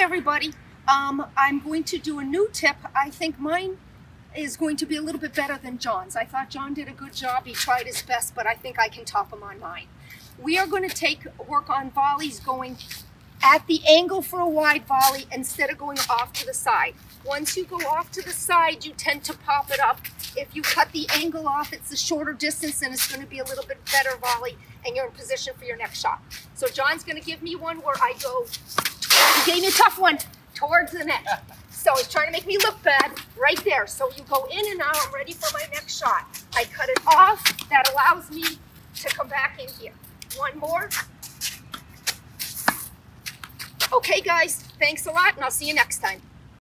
everybody. Um, I'm going to do a new tip. I think mine is going to be a little bit better than John's. I thought John did a good job. He tried his best, but I think I can top him on mine. We are going to take work on volleys going at the angle for a wide volley instead of going off to the side. Once you go off to the side, you tend to pop it up. If you cut the angle off, it's a shorter distance and it's going to be a little bit better volley and you're in position for your next shot. So John's going to give me one where I go, gave me a tough one, towards the net. So he's trying to make me look bad right there. So you go in and out, I'm ready for my next shot. I cut it off, that allows me to come back in here. One more. Okay guys, thanks a lot and I'll see you next time.